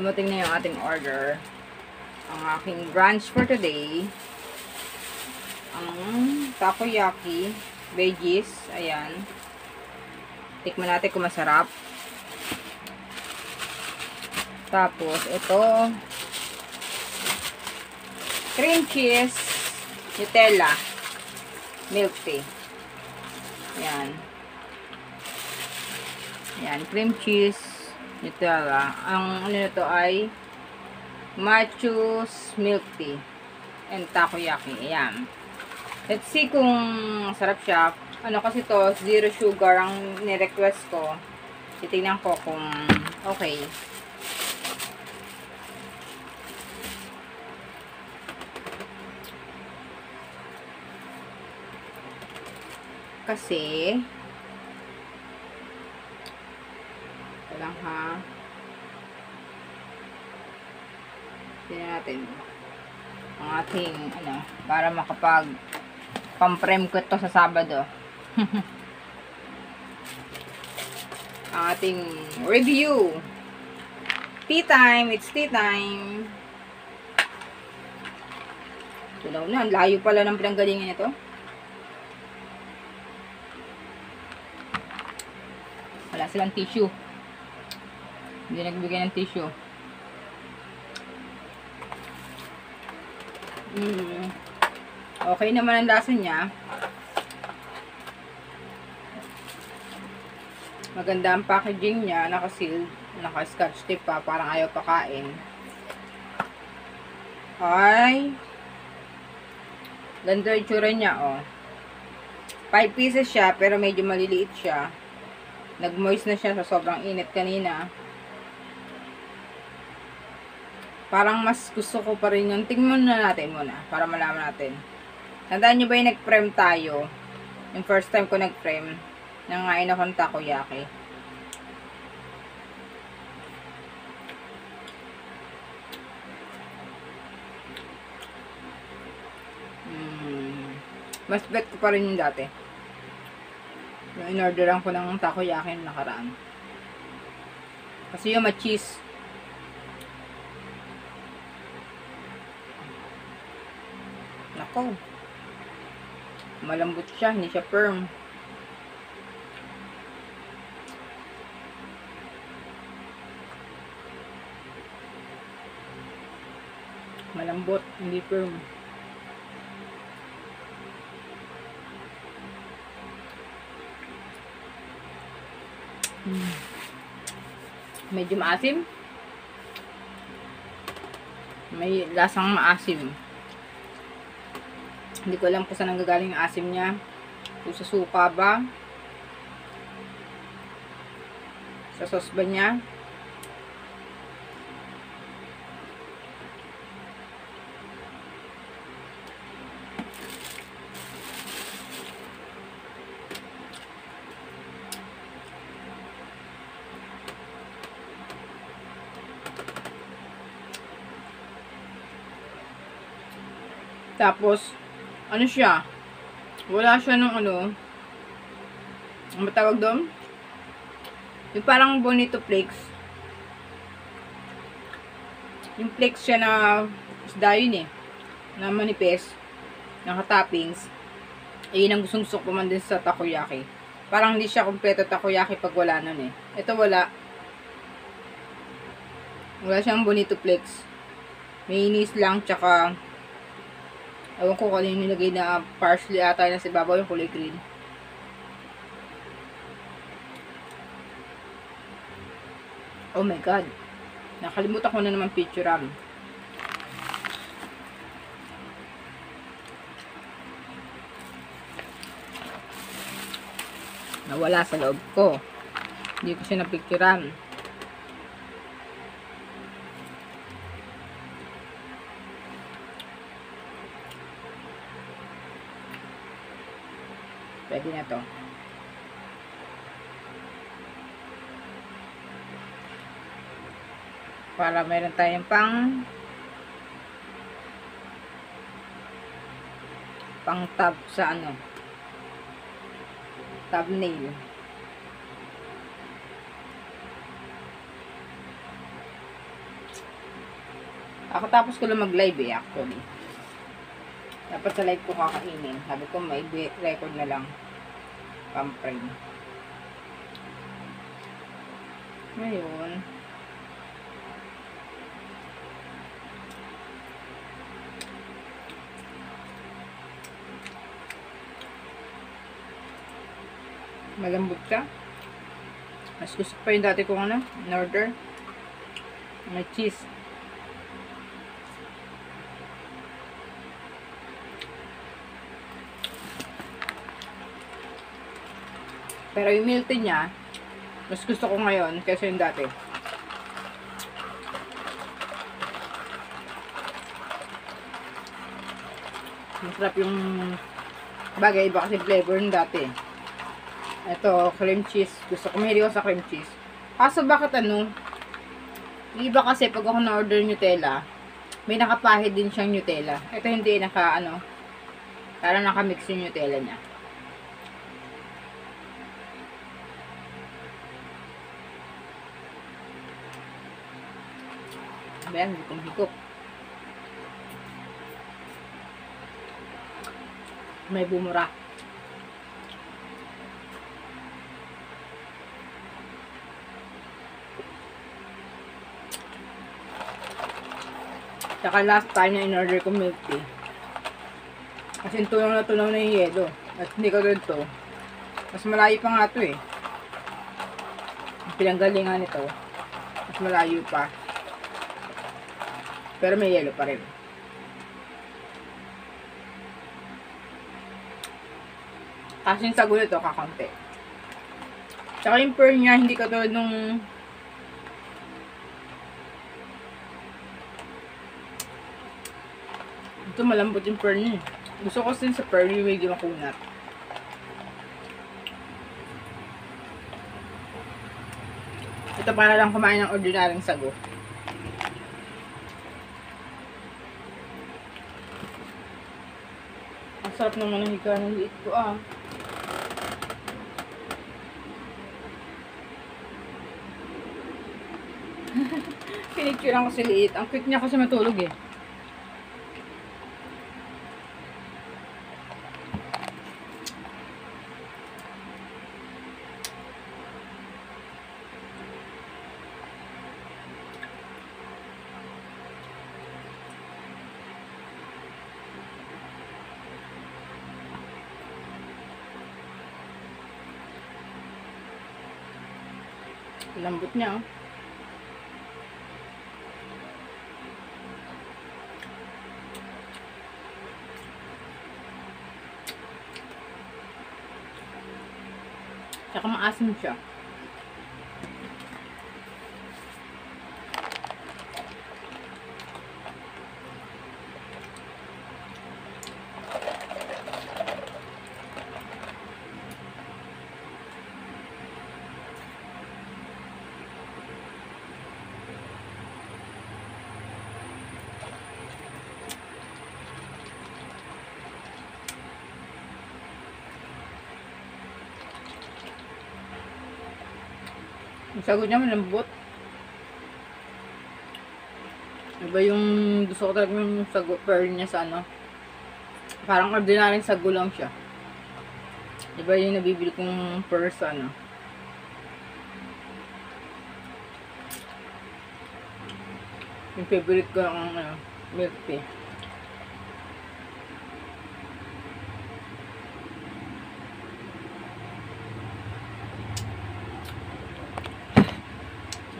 dumating na yung ating order. Ang aking brunch for today. Ang takoyaki, veggies, ayan. Tikman natin kung masarap. Tapos, ito, cream cheese, Nutella, milk tea. Ayan. Ayan, cream cheese, Nutella. Ang ano nito ay Machu's milk tea and takoyaki. Ayan. Let's see kung sarap siya. Ano kasi to, zero sugar ang ni-request ko. Titignan ko kung okay. Kasi ito lang ha. Tingnan natin ang ating ano, para makapag pamprem ko ito sa Sabado. ang ating review. Tea time. It's tea time. Tunaw na. Ang layo pala ng pinanggalingan ito. Wala silang tissue. Hindi nagbigay ng tissue. Mm. Okay naman ang lasa niya. Maganda ang packaging niya. Naka-sealed. Naka-scotch tape pa. Parang ayaw pakain. Ay. Ganda yung tsura niya, oh. 5 pieces siya, pero medyo maliliit siya. Nag-moist na siya sa sobrang init kanina. Parang mas gusto ko pa rin yung tingnan na natin muna para malaman natin. Tandaan nyo ba yung nag-frame tayo? Yung first time ko nag-frame, nangain akong takoyaki. Hmm. Mas bet ko pa rin yung dati. In-orderan ko ng takoyaki yung nakaraan. Kasi yung ma-cheese. Nako. Malambot siya, hindi siya firm. Malambot, hindi firm. Hmm. Medyo maasim. May lasang maasim. Hindi ko alam kung saan nanggagaling yung asim niya. Kung sa suka ba. Sa sauce ba niya. Tapos, ano siya? Wala siya ng ano, ang matawag doon? Yung parang bonito flakes. Yung flakes siya na isda yun eh. Na manipes. Naka-toppings. Eh, yun ang gustong gusto ko man din sa takoyaki. Parang hindi siya kompleto takoyaki pag wala nun eh. Ito wala. Wala siyang bonito flakes. May inis lang, tsaka Ewan ko kung ano yung nilagay na parsley ata na si babaw yung kulay green. Oh my god. Nakalimutan ko na naman picturean. Nawala sa loob ko. Hindi ko siya napicturean. Pwede na to. Para meron tayong pang pang tab sa ano thumbnail. Ako tapos ko lang mag-live eh, actually. Dapat sa live ko kakainin. Sabi ko, may record na lang. Pamprint. Ngayon. Malambot ka. Mas gusto pa yung dati kong ano, in order. May cheese. Pero yung milk tea niya, mas gusto ko ngayon kaysa yung dati. Masarap yung bagay, iba kasi flavor yung dati. Ito, cream cheese. Gusto ko, mahilig sa cream cheese. Kaso bakit ano, iba kasi pag ako na-order Nutella, may nakapahid din siyang Nutella. Ito hindi naka, ano, parang nakamix yung Nutella niya. Ayan, higong higop. May bumura. Tsaka last time na in-order ko milk tea. Kasi tunaw na tunaw na yung yelo. At hindi ko to. Mas malayo pa nga to eh. Ang pinanggalingan nito. Mas malayo pa. Pero may yelo pa rin. Kasi yung sago nito kakaunti. Tsaka yung pearl niya, hindi katulad nung Ito malambot yung pearl niya. Gusto ko sin sa pearl yung medyo makunat. Ito para lang kumain ng ordinaryong sago. Sarap naman ng higa ng liit ko ah. Pinicturean ko si liit. Ang quick niya kasi matulog eh. Lambot niya oh. Maasim siya. Yung sagot niya malambot. Iba yung gusto ko talaga yung sagot pearl niya sa ano. Parang ordinaryong sago lang siya. Iba yung nabibili kong sa ano. Yung favorite ko ang ano, milk tea.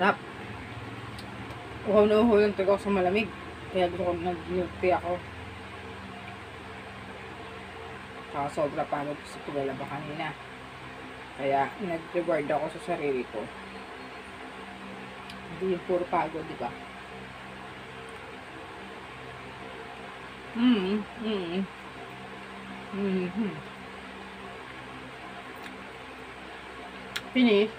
Sarap. Uhaw na uhaw yung tigaw sa malamig. Kaya gusto ko nag-milk ako. Saka sobra pagod sa tugalaba kanina. Kaya nag-reward ako sa sarili ko. Hindi yung puro pagod, di ba? Mm, mm, mm, mm. Finish.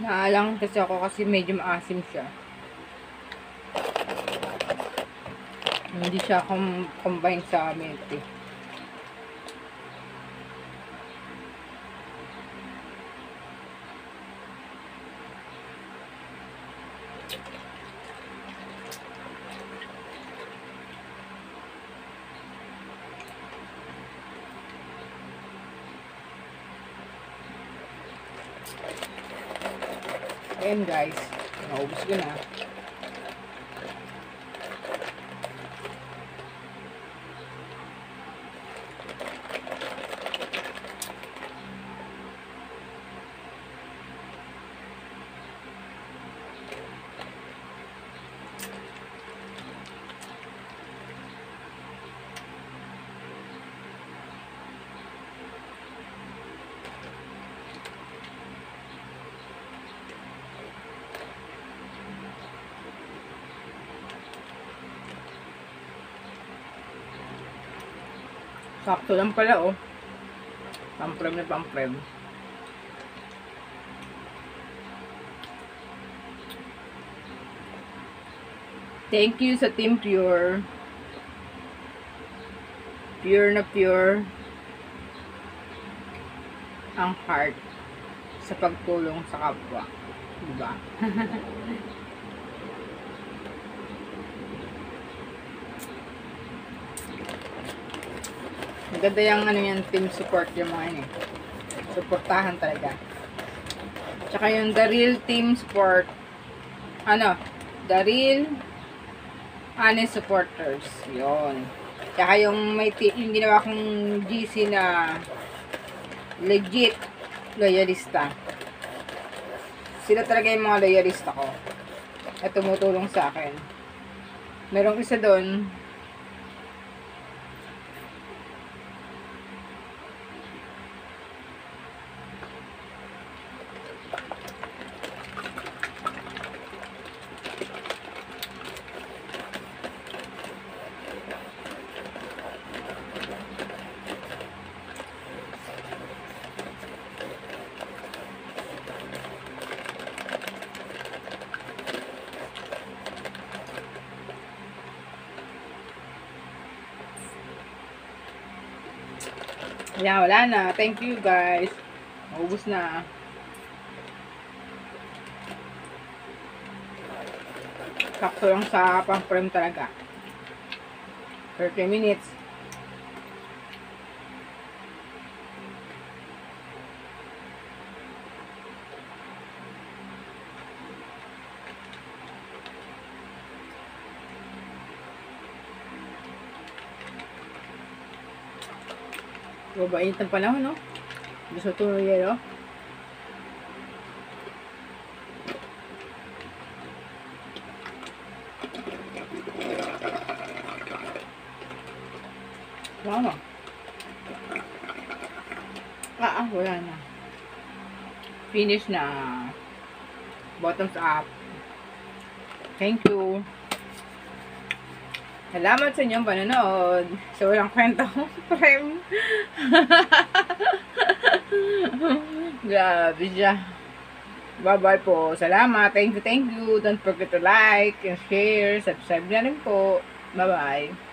Naalang kasi ako kasi medyo maasim siya. Hindi siya com combine sa milk tea. Ayan guys, naubos ko na. Sakto lang pala oh. Pamprem na pamprem. Thank you sa Team Pure. Pure na pure ang heart sa pagtulong sa kapwa. Diba? Maganda yung ano yan, team support yung mga eh. Supportahan talaga. Tsaka yung the real team support, ano, the real honest supporters. Yun. Tsaka yung may ti- yung ginawa kong GC na legit loyalista. Sila talaga yung mga loyalista ko. At tumutulong sa akin. Merong isa doon, Ayan, wala na. Thank you guys. Maubos na. Sakto lang sa pang-frame talaga. 30 minutes. Babait ng panahon, no? Gusto tuloy yelo. Wow. Ah, ah, wala na. Finish na. Bottoms up. Thank you. Salamat sa inyong panonood. Sa walang kwenta frame. Grabe siya. Bye-bye po. Salamat. Thank you, thank you. Don't forget to like and share. Subscribe na rin po. Bye-bye.